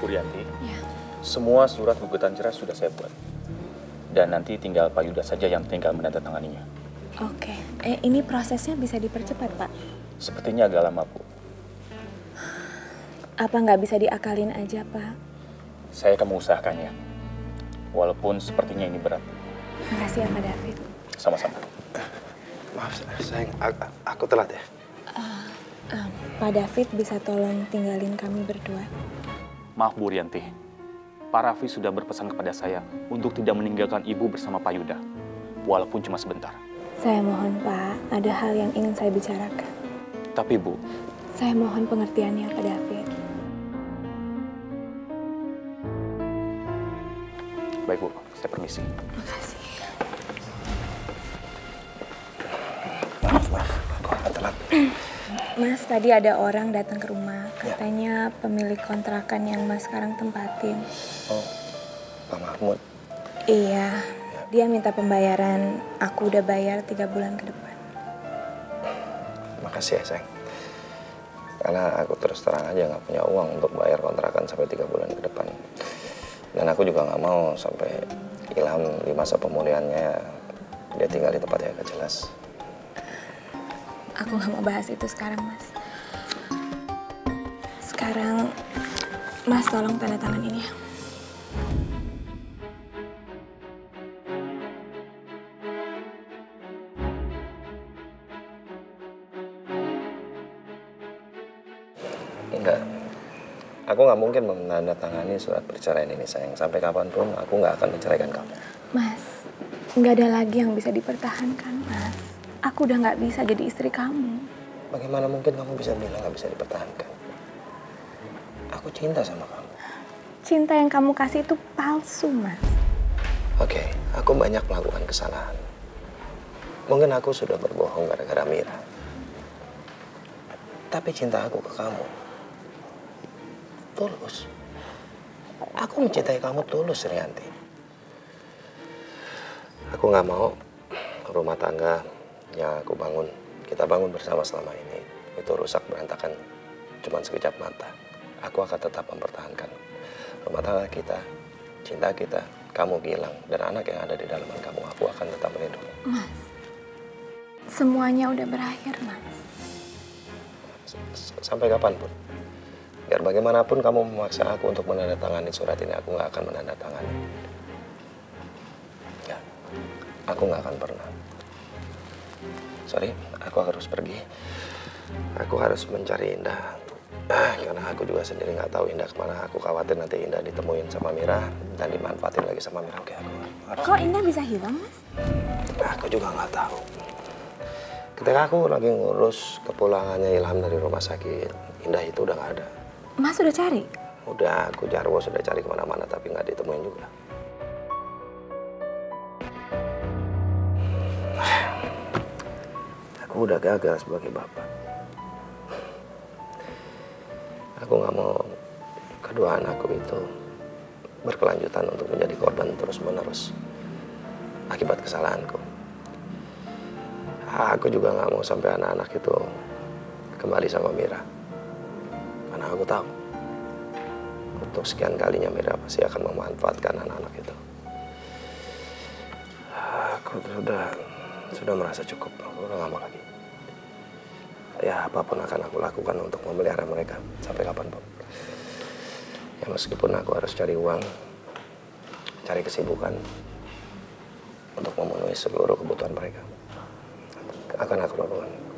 Purianti, Ya. semua surat gugatan cerai sudah saya buat. Dan nanti tinggal Pak Yuda saja yang tinggal menandatanganinya. Oke. Eh, ini prosesnya bisa dipercepat, Pak. Sepertinya agak lama, Bu. Apa nggak bisa diakalin aja, Pak? Saya akan mengusahakannya. Walaupun sepertinya ini berat. Makasih ya, Pak David. Sama-sama. Maaf, sayang, aku, aku telat ya. Em, Pak David bisa tolong tinggalin kami berdua? Maaf Bu Rianti, Pak Raffi sudah berpesan kepada saya untuk tidak meninggalkan Ibu bersama Pak Yuda, walaupun cuma sebentar. Saya mohon, Pak, ada hal yang ingin saya bicarakan. Tapi Bu, Saya mohon pengertiannya, Pak David. baik Bu, saya permisi. Makasih. Maaf, maaf, aku agak telat. Mas, tadi ada orang datang ke rumah. Katanya pemilik kontrakan yang Mas sekarang tempatin. Oh, Pak Mahmud. Iya, dia minta pembayaran. Aku udah bayar tiga bulan ke depan. Makasih ya, sayang. Karena aku terus terang aja nggak punya uang untuk bayar kontrakan sampai tiga bulan ke depan. Dan aku juga nggak mau sampai Ilham di masa pemulihannya dia tinggal di tempat yang gak jelas. Aku nggak mau bahas itu sekarang, Mas. Sekarang, Mas tolong tanda tangan ini ya. Enggak. Aku nggak mungkin menandatangani surat perceraian ini, sayang. Sampai kapan pun aku nggak akan menceraikan kamu. Mas, nggak ada lagi yang bisa dipertahankan, Mas. Aku udah nggak bisa jadi istri kamu. Bagaimana mungkin kamu bisa bilang nggak bisa dipertahankan? Aku cinta sama kamu. Cinta yang kamu kasih itu palsu, Mas. Oke, aku banyak melakukan kesalahan. Mungkin aku sudah berbohong gara-gara Mira. Tapi cinta aku ke kamu tulus. Aku mencintai kamu tulus, Rianti. Aku nggak mau rumah tangga yang aku bangun, kita bangun bersama selama ini, itu rusak berantakan cuma sekejap mata. Aku akan tetap mempertahankan rumah tangga kita, cinta kita, kamu Gilang, dan anak yang ada di dalaman kamu. Aku akan tetap melindungi. Mas, semuanya udah berakhir, Mas. S- Sampai kapan pun. Biar bagaimanapun kamu memaksa aku untuk menandatangani surat ini, aku nggak akan menandatangani. Ya, aku nggak akan pernah. Sorry, aku harus pergi. Aku harus mencari Indah. Ah, Karena aku juga sendiri nggak tahu Indah ke mana. Aku khawatir nanti Indah ditemuin sama Mira dan dimanfaatin lagi sama Mira. Oke, aku harus. Kok Indah bisa hilang, Mas? Aku juga nggak tahu. Ketika aku lagi ngurus kepulangannya Ilham dari rumah sakit, Indah itu udah nggak ada. Mas udah cari? Udah, aku Jarwo sudah cari ke mana-mana tapi nggak ditemuin juga. Aku udah gagal sebagai bapak. Aku nggak mau kedua anakku itu berkelanjutan untuk menjadi korban terus-menerus akibat kesalahanku. Aku juga nggak mau sampai anak-anak itu kembali sama Mira. Karena aku tahu untuk sekian kalinya Mira pasti akan memanfaatkan anak-anak itu. Aku sudah sudah merasa cukup. Aku udah nggak mau lagi. Ya apa pun akan aku lakukan untuk memelihara mereka sampai kapan pun. Ya meskipun aku harus cari uang, cari kesibukan untuk memenuhi seluruh kebutuhan mereka. Akan aku lakukan.